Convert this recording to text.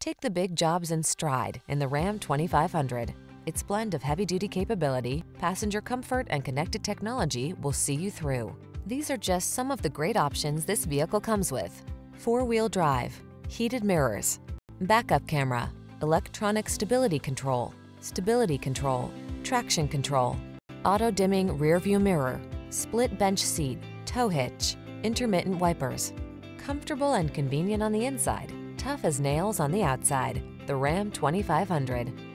Take the big jobs in stride in the Ram 2500. Its blend of heavy-duty capability, passenger comfort, and connected technology will see you through. These are just some of the great options this vehicle comes with. Four-wheel drive, heated mirrors, backup camera, electronic stability control, stability control, traction control, auto-dimming rearview mirror, split bench seat, tow hitch, intermittent wipers. Comfortable and convenient on the inside, tough as nails on the outside. The Ram 2500.